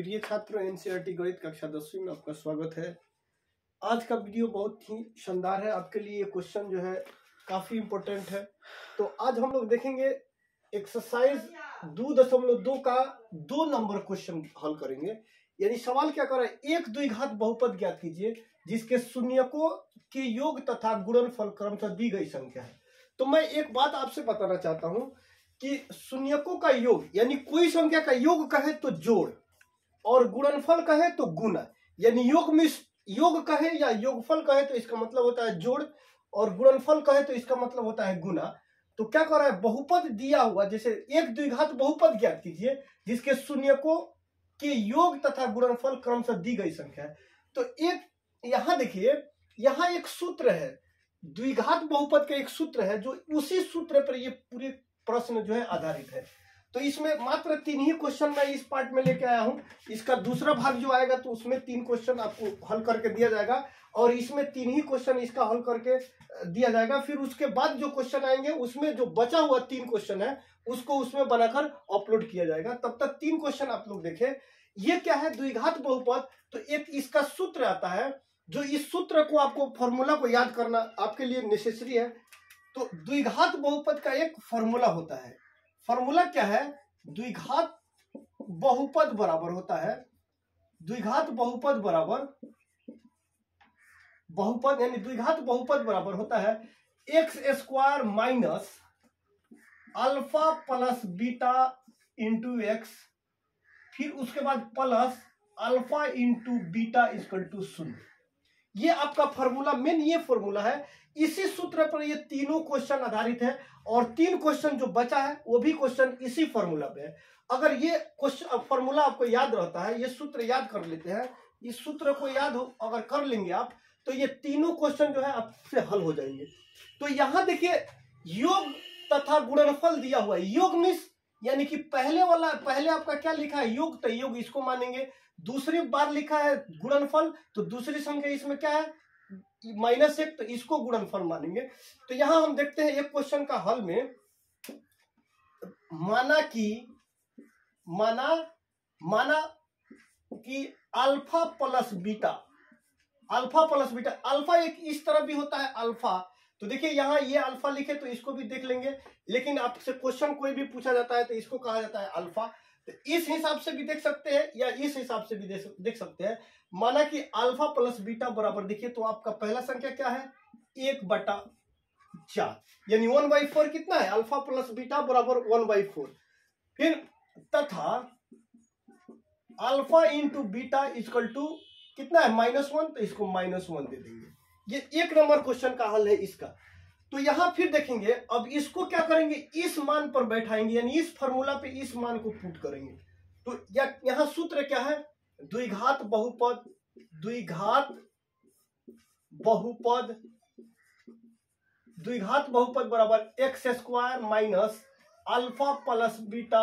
प्रिय छात्रों, एनसीईआरटी गणित कक्षा दसवीं में आपका स्वागत है। आज का वीडियो बहुत ही शानदार है। आपके लिए ये क्वेश्चन जो है काफ़ी इम्पोर्टेंट है। तो आज हम लोग देखेंगे एक्सरसाइज दो दशमलव दो का दो नंबर क्वेश्चन हल करेंगे। यानी सवाल क्या कर रहा है? एक द्विघात बहुपद ज्ञात कीजिए, जिसके शून्यकों के योग तथा गुणनफल क्रमशः दी गई संख्या है। तो मैं एक बात आपसे बताना चाहता हूँ कि शून्यकों का योग, यानी कोई संख्या का योग कहे तो जोड़। और गुणनफल कहे तो गुणा। यानी योग में योग कहे या योगफल कहे तो इसका मतलब होता है जोड़, और गुणनफल कहे तो इसका मतलब होता है गुना तो क्या कर रहा है? बहुपद दिया हुआ, जैसे एक द्विघात बहुपद ज्ञात कीजिए, जिसके शून्यकों के योग तथा गुणनफल क्रमशः दी गई संख्या। तो एक, यहाँ देखिए, यहाँ एक सूत्र है, द्विघात बहुपद का एक सूत्र है, जो उसी सूत्र पर ये पूरे प्रश्न जो है आधारित है। तो इसमें मात्र तीन ही क्वेश्चन मैं इस पार्ट में लेके आया हूँ। इसका दूसरा भाग जो आएगा तो उसमें तीन क्वेश्चन आपको हल करके दिया जाएगा। और इसमें तीन ही क्वेश्चन इसका हल करके दिया जाएगा। फिर उसके बाद जो क्वेश्चन आएँगे, उसमें जो बचा हुआ तीन क्वेश्चन है, उसको उसमें बनाकर अपलोड किया जाएगा। तब तक तीन क्वेश्चन आप लोग देखें। ये क्या है? द्विघात बहुपद। तो एक इसका सूत्र आता है, जो इस सूत्र को आपको फॉर्मूला को याद करना आपके लिए नेसेसरी है। तो द्विघात बहुपद का एक फॉर्मूला होता है। फॉर्मूला क्या है? द्विघात बहुपद बराबर होता है। द्विघात बहुपद बराबर, बहुपद यानी द्विघात बहुपद बराबर होता है। X square minus alpha plus beta into X फिर उसके बाद plus alpha into beta equal to शून्य। ये आपका फॉर्मूला मेन ये फॉर्मूला है। इसी सूत्र पर ये तीनों क्वेश्चन आधारित है और तीन क्वेश्चन जो बचा है, वो भी क्वेश्चन इसी फॉर्मूला पे है। अगर ये क्वेश्चन फॉर्मूला आपको याद रहता है, ये सूत्र याद कर लेते हैं। इस सूत्र को याद हो, अगर कर लेंगे आप तो ये तीनों क्वेश्चन जो है आपसे हल हो जाएँगे। तो यहाँ देखिए, योग तथा गुणनफल दिया हुआ है। योग मिस यानी कि पहले वाला, पहले आपका क्या लिखा है? योग तो योग इसको मानेंगे। दूसरी बार लिखा है गुणनफल तो दूसरी संख्या इसमें क्या है? माइनस एक तो इसको गुणनफल मानेंगे। तो यहाँ हम देखते हैं एक क्वेश्चन का हल में माना कि, माना माना कि alpha plus beta, alpha plus beta, alpha एक इस तरह भी होता है, अल्फ़ा। तो देखिए, यहाँ ये अल्फ़ा लिखे तो इसको भी देख लेंगे, लेकिन आपसे क्वेश्चन कोई भी पूछा जाता है तो इसको कहा जाता है अल्फ़ा। तो इस हिसाब से भी देख सकते हैं या इस हिसाब से भी देख सकते हैं। माना कि अल्फ़ा प्लस बीटा बराबर, देखिए तो आपका पहला संख्या क्या है? एक बटा चार। यानी वन बाई फोर कितना है? अल्फ़ा प्लस बीटा बराबर वन बाई फोर फिर तथा alpha into beta equal to कितना है? माइनस वन तो इसको माइनस वन दे देंगे। ये एक नंबर क्वेश्चन का हल है इसका। तो यहाँ फिर देखेंगे, अब इसको क्या करेंगे? इस मान पर बैठाएँगे, यानी इस फॉर्मूला पे इस मान को पुट करेंगे। तो या, यहाँ सूत्र क्या है? द्विघात बहुपद द्विघात बहुपद द्विघात बहुपद बराबर x square minus alpha plus beta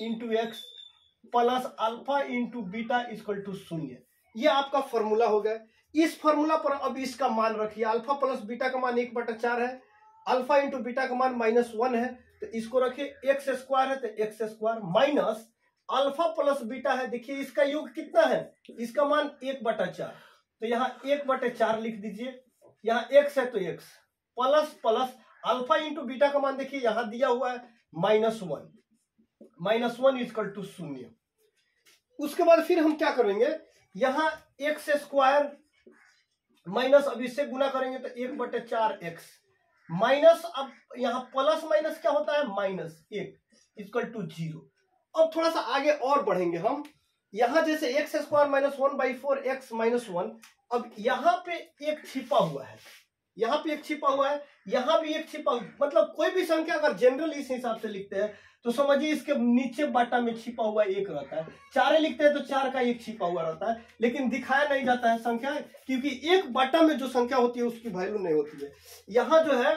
into x plus alpha into beta equal to शून्य। ये आपका फॉर्मूला हो गया। इस फॉर्मूला पर अब इसका मान रखिए। अल्फ़ा प्लस बीटा का मान एक बटा चार है, अल्फ़ा इंटू बीटा का मान माइनस वन है तो इसको रखिए एक्स स्क्वायर है तो x square minus alpha plus beta है। देखिए इसका योग कितना है? इसका मान एक बटा चार। तो यहाँ एक बटे चार लिख दीजिए। यहाँ एक्स है तो x. Plus plus alpha into beta का मान देखिए, यहाँ दिया हुआ है minus one. Minus one equal to शून्य। उसके बाद फिर हम क्या करेंगे? यहाँ एक्स स्क्वायर माइनस अब इससे गुना करेंगे तो एक बटे चार एक्स। माइनस अब यहाँ प्लस माइनस क्या होता है? माइनस एक इक्वल टू ज़ीरो। अब थोड़ा सा आगे और बढ़ेंगे हम। यहाँ जैसे x square minus one by four, x minus one, अब यहाँ पे एक छिपा हुआ है। यहाँ पे एक छिपा हुआ है, यहाँ भी एक छिपा मतलब कोई भी संख्या अगर जनरल इस हिसाब से लिखते हैं तो समझिए इसके नीचे बाटा में छिपा हुआ एक रहता है। चार लिखते हैं तो चार का एक छिपा हुआ रहता है, लेकिन दिखाया नहीं जाता है संख्या, क्योंकि एक बाटा में जो संख्या होती है, उसकी वैल्यू नहीं होती है। यहाँ जो है,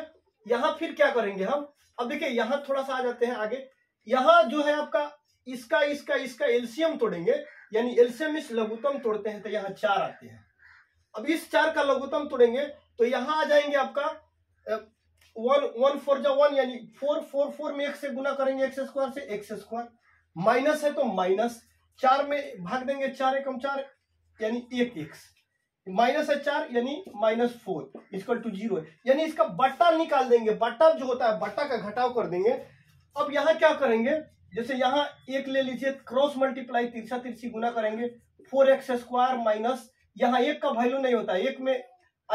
यहाँ फिर क्या करेंगे हम? अब देखिए, यहाँ थोड़ा सा आ जाते हैं आगे। यहाँ जो है आपका, इसका इसका इसका एल्सियम तोड़ेंगे, यानी एल्सियम इस लघुतम तोड़ते हैं तो यहाँ चार आते हैं। अब इस चार का लघुतम तोड़ेंगे तो यहाँ आ जाएँगे आपका वन वन फोर जो वन यानी फोर फोर फोर में एक से गुना करेंगे एक्स स्क्वायर से एक्स स्क्वायर माइनस है तो माइनस चार में भाग देंगे चार एकम चार, यानी एक एक्स माइनस है चार, यानी minus four equal to zero यानी इसका बट्टा निकाल देंगे, बट्टा जो होता है, बट्टा का घटाव कर देंगे। अब यहाँ क्या करेंगे, जैसे यहाँ एक ले लीजिए क्रॉस मल्टीप्लाई तिरछा तिरछी गुना करेंगे फोर एक्स स्क्वायर माइनस यहाँ एक का वैल्यू नहीं होता है एक में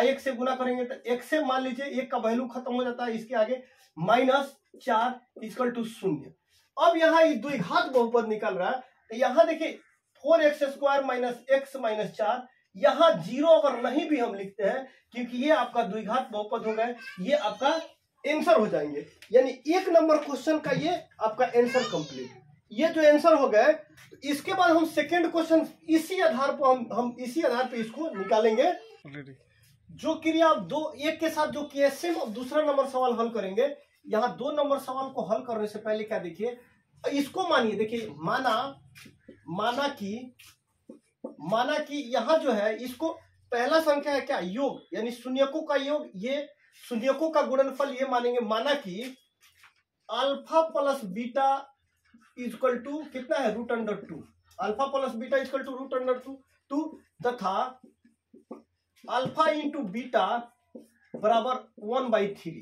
एक से गुना करेंगे तो एक से मान लीजिए एक का वैल्यू खत्म हो जाता है, इसके आगे माइनस चार इजकल टू शून्य। अब यहाँ ये द्विघात बहुपद निकल रहा है तो यहाँ देखिए four x square minus x minus चार, यहाँ ज़ीरो अगर नहीं भी हम लिखते हैं, क्योंकि ये आपका द्विघात बहुपद हो गए ये आपका आंसर हो जाएँगे। यानी एक नंबर क्वेश्चन का ये आपका आंसर कंप्लीट ये जो आंसर हो गए तो इसके बाद हम सेकेंड क्वेश्चन इसी आधार पर हम हम इसी आधार पर इसको निकालेंगे। जो क्रिया आप दो, एक के साथ जो किया सेम दूसरा नंबर सवाल हल करेंगे। यहाँ दो नंबर सवाल को हल करने से पहले क्या देखिए, इसको मानिए, देखिए, माना माना कि माना कि यहाँ जो है, इसको पहला संख्या है क्या? योग, यानी शून्यकों का योग, ये शून्यकों का गुणनफल ये मानेंगे, माना कि alpha plus beta equal to कितना है? Root under two. Alpha plus beta equal to root under two two, तथा अल्फ़ा इंटू बीटा बराबर one by three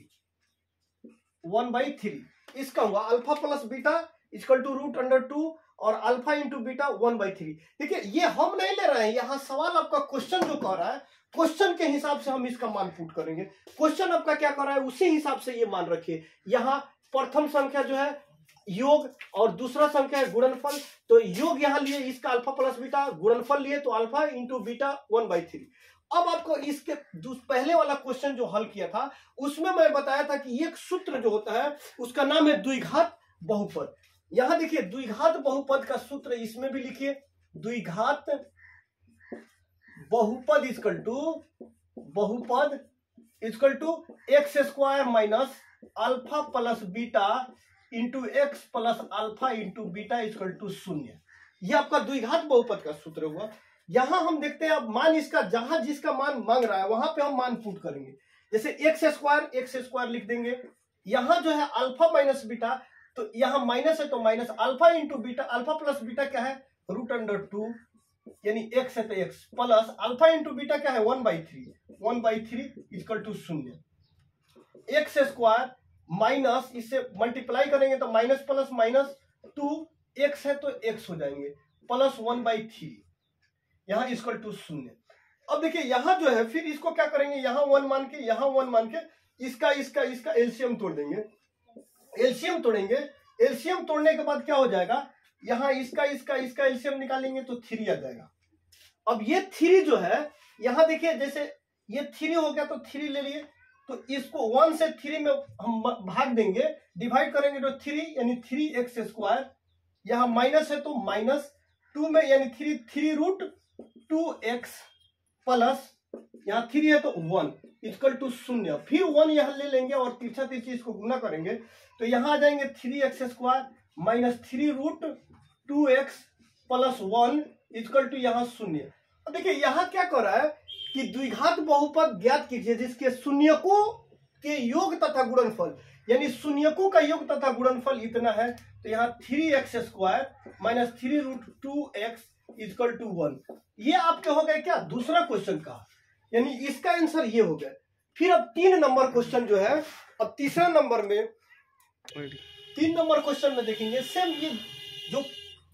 one by three इसका हुआ alpha plus beta equal to root under two और alpha into beta one by three देखिए, ये हम नहीं ले रहे हैं, यहाँ सवाल आपका क्वेश्चन जो कह रहा है क्वेश्चन के हिसाब से हम इसका मान पुट करेंगे। क्वेश्चन आपका क्या कर रहा है, उसी हिसाब से ये मान रखिए। यहाँ प्रथम संख्या जो है, योग और दूसरा संख्या है गुणनफल। तो योग यहाँ लिए, इसका अल्फ़ा प्लस बीटा गुणनफल लिए तो alpha into beta one by three अब आपको इसके पहले वाला क्वेश्चन जो हल किया था, उसमें मैं बताया था कि एक सूत्र जो होता है, उसका नाम है द्विघात बहुपद। यहाँ देखिए, द्विघात बहुपद का सूत्र इसमें भी लिखिए। द्विघात बहुपद इजकल टू बहुपद equal to x square minus alpha plus beta into x plus alpha into beta equal to शून्य। यह आपका द्विघात बहुपद का सूत्र हुआ। यहाँ हम देखते हैं, अब मान इसका, जहाँ जिसका मान मांग रहा है, वहाँ पे हम मान पुट करेंगे। जैसे एक्स स्क्वायर एक्स स्क्वायर लिख देंगे। यहाँ जो है अल्फ़ा माइनस बीटा तो यहाँ माइनस है तो minus alpha into beta alpha plus beta क्या है? रूट अंडर टू यानी एक्स है तो x plus alpha into beta क्या है? One by three one by three equal to शून्य। एक्स स्क्वायर माइनस इससे मल्टीप्लाई करेंगे तो minus plus minus two x है तो एक्स हो जाएँगे प्लस वन बाई थ्री यहाँ इजकल टू शून्य। अब देखिए, यहाँ जो है, फिर इसको क्या करेंगे? यहाँ वन मान के, यहाँ वन मान के, इसका इसका इसका एल्सियम तोड़ देंगे। एल्सियम तोड़ेंगे। एल्सियम तोड़ने के बाद क्या हो जाएगा? यहाँ इसका इसका इसका एल्सियम निकालेंगे तो थ्री आ जाएगा। अब ये थ्री जो है, यहाँ देखिए, जैसे ये थ्री हो गया तो थ्री ले लिए। तो इसको वन से थ्री में हम भाग देंगे। डिवाइड करेंगे तो थ्री यानी थ्री एक्स स्क्वायर यहाँ माइनस है तो माइनस टू में, यानी three three root two x plus यहाँ थ्री है तो वन इक्वल टू शून्य। फिर वन यहाँ ले लेंगे और तीसरा तीसरी इसको गुना करेंगे। तो यहाँ आ जाएँगे three x square minus three root two x plus one equal to यहाँ शून्य। देखिए, यहाँ क्या कर रहा है कि द्विघात बहुपद ज्ञात कीजिए, जिसके शून्यकों के योग तथा गुणनफल, यानी शून्यकों का योग तथा गुणनफल इतना है। तो यहाँ three x square minus three root two x equal to one. ये आपके हो गए क्या? दूसरा क्वेश्चन का यानी इसका आंसर ये हो गया। फिर अब तीन नंबर क्वेश्चन जो है, अब तीसरा नंबर में, तीन नंबर क्वेश्चन में देखेंगे। सेम ये जो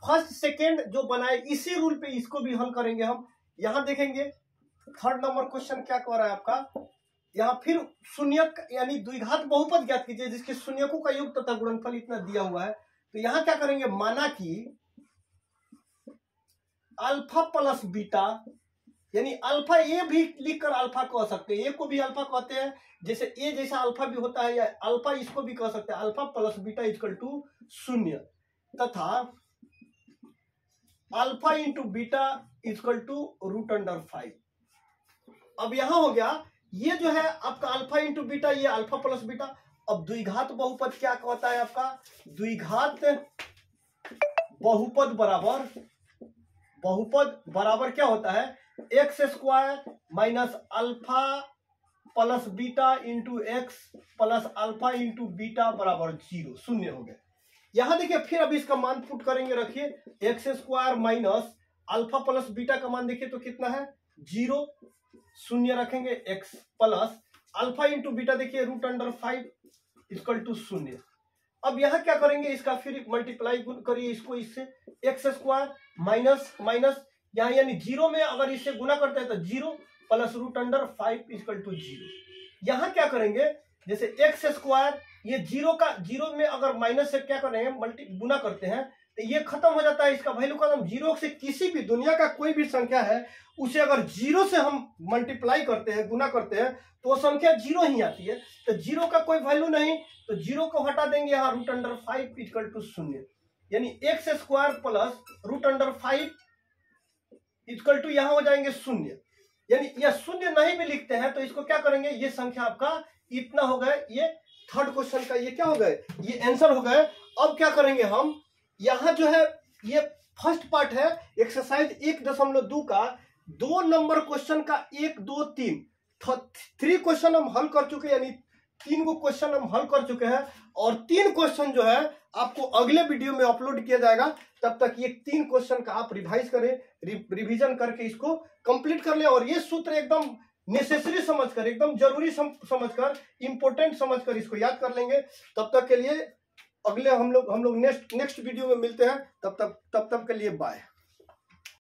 फ़र्स्ट सेकेंड जो बनाए, इसी रूल पे इसको भी हल करेंगे हम। यहाँ देखेंगे थर्ड नंबर क्वेश्चन क्या कह रहा है आपका? यहाँ फिर शून्य यानी द्विघात बहुपद ज्ञात कीजिए, जिसके शून्यकों का योग तथा गुणनफल इतना दिया हुआ है। तो यहाँ क्या करेंगे? माना कि अल्फ़ा प्लस बीटा, यानी अल्फ़ा ए भी लिखकर अल्फ़ा कह सकते हैं। ए को भी अल्फ़ा कहते हैं, जैसे ए जैसा अल्फ़ा भी होता है या अल्फ़ा इसको भी कह सकते हैं। Alpha plus beta equal to शून्य। तथा alpha into beta equal to root under five. अब यहाँ हो गया, ये जो है आपका अल्फ़ा इंटू बीटा, ये अल्फ़ा प्लस बीटा। अब द्विघात बहुपद क्या कहता है आपका? द्विघात बहुपद बराबर बहुपद बराबर क्या होता है? X square minus alpha plus beta into x plus alpha into beta बराबर ज़ीरो शून्य हो गए यहाँ देखिए, फिर अभी इसका मान पुट करेंगे, रखिए। X square minus alpha plus beta का मान देखिए तो कितना है? ज़ीरो शून्य रखेंगे। X plus alpha into beta देखिए root under five equal to शून्य। अब यहाँ क्या करेंगे? इसका फिर मल्टीप्लाई करिए इसको, इससे एक्स स्क्वायर माइनस माइनस यहाँ यानी ज़ीरो में अगर इससे गुना करते हैं तो zero plus root under five equal to zero यहाँ क्या करेंगे? जैसे एक्स स्क्वायर ये ज़ीरो का, ज़ीरो में अगर माइनस से क्या करेंगे मल्टी, गुना करते हैं तो ये खत्म हो जाता है इसका वैल्यू खत्म ज़ीरो से किसी भी दुनिया का कोई भी संख्या है, उसे अगर ज़ीरो से हम मल्टीप्लाई करते हैं, गुना करते हैं तो संख्या ज़ीरो ही आती है। तो ज़ीरो का कोई वैल्यू नहीं तो ज़ीरो को हटा देंगे यहाँ root under five equal to शून्य। यानी x square plus root under five equal to यहाँ हो जाएँगे शून्य। यानी यह शून्य नहीं भी लिखते हैं तो इसको क्या करेंगे? ये संख्या आपका इतना हो गए ये थर्ड क्वेश्चन का ये क्या हो गए? ये आंसर हो गए। अब क्या करेंगे हम? यहाँ जो है, ये फ़र्स्ट पार्ट है एक्सरसाइज एक दशमलव दो का। दो नंबर क्वेश्चन का एक, दो, तीन। थ्री क्वेश्चन हम हल कर चुके यानी तीन को क्वेश्चन हम हल कर चुके हैं। और तीन क्वेश्चन जो है, आपको अगले वीडियो में अपलोड किया जाएगा। तब तक ये तीन क्वेश्चन का आप रिवाइज करें रिविजन करके इसको कंप्लीट कर ले। और ये सूत्र एकदम नेसेसरी समझकर एकदम ज़रूरी सम, समझकर इंपॉर्टेंट समझकर इसको याद कर लेंगे। तब तक के लिए अगले हम लोग हम लोग नेक्स्ट नेक्स्ट वीडियो में मिलते हैं। तब तक तब तक के लिए बाय